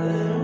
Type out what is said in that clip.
Hallelujah.